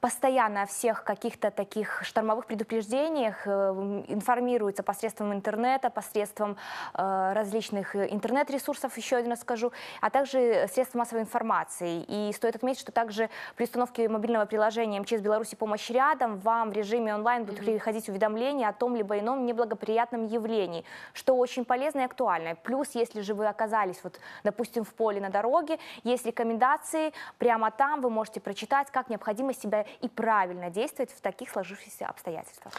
Постоянно о всех каких-то таких штормовых предупреждениях э, информируется посредством интернета, посредством э, различных интернет-ресурсов, еще один раз скажу, а также средств массовой информации. И стоит отметить, что также при установке мобильного приложения МЧС Беларуси «Помощь рядом» вам в режиме онлайн будут приходить уведомления о том либо ином неблагоприятном явлении, что очень полезно и актуально. Плюс, если же вы оказались, вот, допустим, в поле на дороге, есть рекомендации, прямо там вы можете прочитать, как необходимо себя и правильно действовать в таких сложившихся обстоятельствах.